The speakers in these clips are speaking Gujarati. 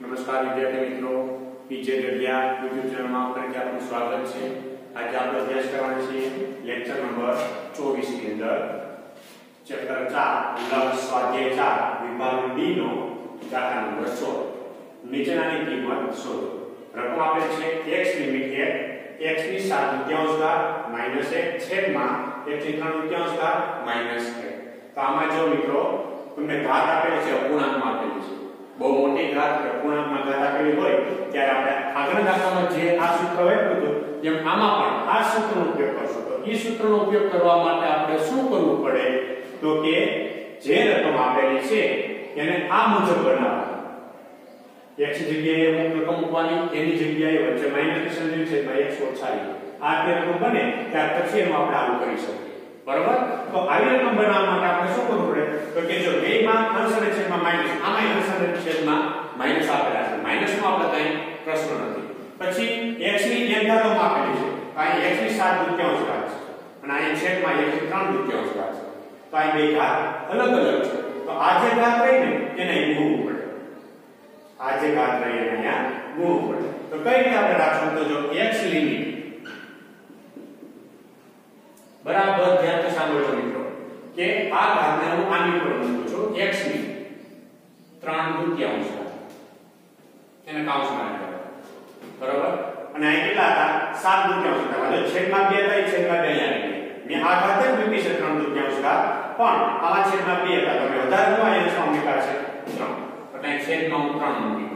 નમસ્કાર વિદ્યાર્થી મિત્રો, પીજે ગઢિયા યુટ્યુબ ચેનલમાં ફરીથી આપનું સ્વાગત છે. આજે આપણે અભ્યાસ કરવાના છે લેક્ચર નંબર 24 ની અંદર. ચેપ્ટર 4 લક્ષ સ્વાધ્યાય 4 વિભાગ ડી નો દાખલા નંબર 16 નીચેનાની કિંમત શોધો રકમ આપેલ છે x લિમિટ એ x ની 7 દુત્યાંશ ઘાત માઇનસ 1 છેદમાં x ની 3 દુત્યાંશ ઘાત 1 તો આમાં જો મિત્રો, તમને ઘાત આપેલ છે મોટી ઘાત અપૂર્ણાંકમાં ઘાત હોય, ત્યારે આપણે આગળ દાખલામાં જે આ સૂત્ર વાપર્યું હતું, જેમ આમાં પણ આ સૂત્રનો ઉપયોગ કરશું. તો એ સૂત્રનો ઉપયોગ કરવા માટે આપણે શું કરવું પડે? તો કે જે રકમ આપેલી છે, એને આ મુજબ બનાવવાની. x જગ્યાએ અમુક રકમ મૂકવાની, એની જગ્યાએ વચ્ચે માઇનસ નિશાન છે ભાઈ x ઓછાની આ તે રકમ બને, ત્યાર પછી એમાં આપણે આવું કરી શકીએ. બરાબર? તો આવી રકમ બનાવવા માટે આપણે શું કરવું પડે? તો કે જો બેમાં અંશ અને છેદમાં માઇનસ આમાં અંશ અને છેદમાં માઇનસ આપેલા છે માઇનસ નો આપણે કઈ પ્રશ્ન નથી પછી x ની n ઘાતો આપેલી છે તો અહીં x ની 7 દુત્યાંશ ભાગ છે. અને અહીં છેદમાં x ની 3 દુત્યાંશ ભાગ છે. તો અહીં બે ઘાત અલગ અલગ છે. તો આ જે ઘાત રહી ને એને ગુણવું પડે. આ જે ઘાત રહી અહીંયા ગુણવું પડે. તો કઈ રીતે આપણે રાખશું? તો જો x લિમિટ. બરાબર? ધ્યાનથી સાંભળજો મિત્રો. કે આ ઘાતને હું આની ઉપર મૂકું છું. x ની 3 દુત્યાંશ એને કાઉન્સમાં બરાબર? અને અહીં કેટલા હતા? 7 દુત્યાંશ હતા એટલે છેદમાં 2 હતા એ છેદમાં બે અહીંયા મેં આ ખાતે જ મૂકી છે ત્રણ દુત્યાંશ ઘાત પણ આમાં છેદમાં બે હતા. તમે વધારે નો અહીંયા શું મૂક્યા છે 3 એટલે છેદમાં હું 3 મૂકી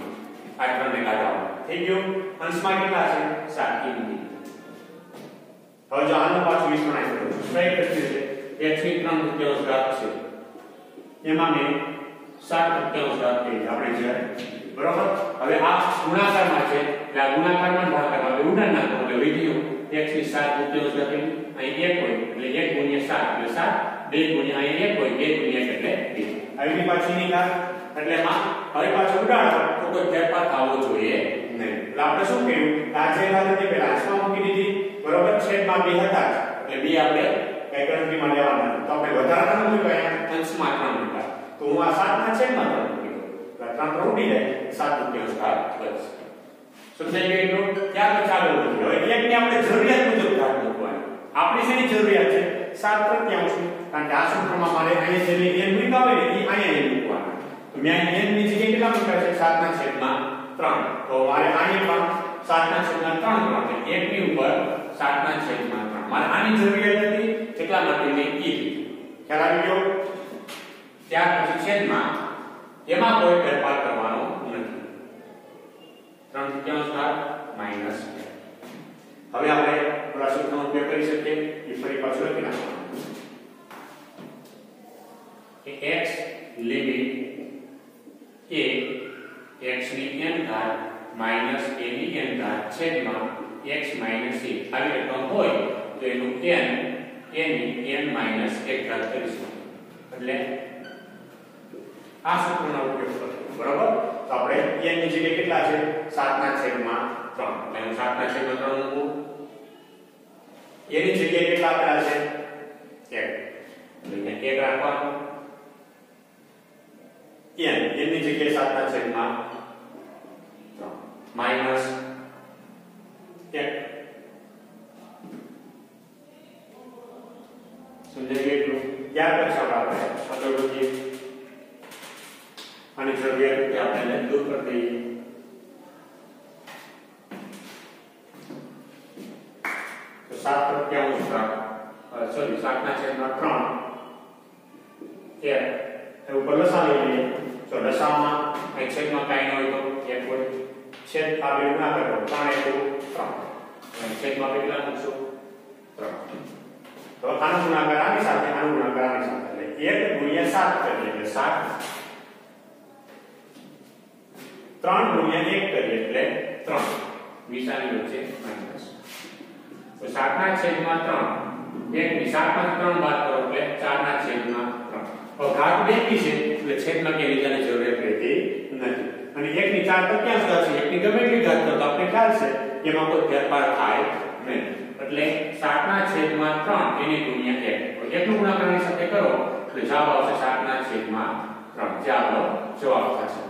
આ 3 ને કાઢવા થઈ ગયું? અંશમાં કેટલા છે? 7 એ મૂકી હવે જો આનું પાછું વિસ્તરણ આવી કરું છું સ્ટ્રાઇક કરી છે. x ની 3 દુત્યાંશ ઘાત છે. એમાં મેં સાત દુત્યાંશ ઘાત કરી આપણે જે બરોબર? હવે આ ગુણાકારમાં છે. એટલે આ ગુણાકારમાં ભાગ એટલે ઉડાન નાખો. વિધિઓ x ની 7 દુત્યાંશ ઘાત અહીં 1 હોય એટલે 1 7 એટલે 7 2 ગુણ્યા અહીં 1 હોય 2 ગુણ્યા એટલે 2 આવી પાછળની ઘાત એટલે માં હવે પાછું ઉડાડો. તો કોઈ ફેરફાર થવો જોઈએ નહીં. એટલે આપણે શું કર્યું? આ જે ઘાત હતી પેલા અંશમાં મૂકી દીધી. બરોબર છેદમાં બે હતા એટલે બે આપણે કઈ ગણતરીમાં લેવાના તો આપણે વધારાના મૂક્યું અહીંયા. અંશમાં ત્રણ મૂક્યા? તો હું આ સાતના છેદમાં ત્રણ મૂકી દઉં. એટલે ત્રણ ત્રણ ઉડી જાય. સાત દુત્યાંશ ભાગ બસ. સમજાઈ ગઈ એટલું ત્યાર પછી આગળ વધીએ હવે એકની આપણે જરૂરિયાત મુજબ ભાગ મૂકવાની. આપણી શેની જરૂરિયાત છે? સાત તૃતીયાંશ કારણ કે આ સૂત્રમાં મારે અહીંયા જે n મૂક્યા હોય ને, એ અહીંયા n મૂકવાના. તો મેં અહીં n ની જગ્યાએ કેટલા મૂક્યા છે? સાતના છેદમાં ત્રણ. તો મારે અહીંયા પણ સાતના છેદમાં ત્રણ માટે એકની ઉપર સાતના છેદમાં ત્રણ. મારે આની જરૂરિયાત હતી? એટલા માટે મેં ઈ લીધું. ખ્યાલ આવી ગયો? ત્યાર પછી છેદમાં. એમાં કોઈ ફેરફાર કરવાનો નથી ત્રણ તૃતીયાંશ ભાગ માઇનસ હવે આપણે થોડા સૂત્રનો ઉપયોગ કરી એ ફરી પાછું લખી નાખવાનું કે x લિમિટ એ x ની n ઘાત માઇનસ a ની n ઘાત છેદમાં x માઇનસ a આવી રકમ હોય તો એનું n a ની n માઇનસ 1 ઘાત કરીશું એટલે આ સૂત્રનો ઉપયોગ કરીશું બરાબર તો આપણે n ની જગ્યાએ કેટલા છે 7 ના છેદમાં 3 એટલે હું 7 ના છેદમાં 3 મૂકું a ની જગ્યાએ કેટલા આપેલા છે? 1 એટલે અહીંયા 1 રાખવાનું. n એની જગ્યાએ 7 ના છેદમાં 3 માઇનસ 1 સમજાઈ ગયું એટલું? ત્યાર પછી આપણે આપણે દૂર કરી દઈએ તો સાત તૃતીયાંશ ભાગ સોરી સાતના છેદમાં ત્રણ એક એ ઉપર લસા લઈ લઈએ તો લસામાં અહીં છેદમાં કાંઈ ન હોય તો એક હોય છેદ આ બે ગુણા કરો ત્રણ એક ત્રણ અને છેદમાં કેટલા મૂકશું ત્રણ તો આનો ગુણાકાર આની સાથે આનો ગુણાકાર આની સાથે એટલે એક ગુણ્યા સાત કરીએ એટલે સાત ત્રણ ગુણ્યા એક કરીએ એટલે ત્રણ નિશાની વચ્ચે માઇનસ સાતના છેદમાં ત્રણ. એક ની સાતમાં ત્રણ બાદ કરો એટલે ચારના છેદમાં 3 હવે ઘાત બેકી છે, એટલે છેદમાં કે લીધાની જરૂરિયાત રહેતી નથી. અને એક ની 4 તો ક્યાં ઘાત છે એક ની ગમે એટલી ઘાત કરો તો આપણે ખ્યાલ છે એમાં કોઈ ફેરફાર થાય નહીં. એટલે સાતના છેદમાં ત્રણ એની ગુણ્યા એક. એકનું ગુણાકારની સાથે કરો, એટલે જવાબ આવશે સાતના છેદમાં 3 જવાબ જવાબ થશે.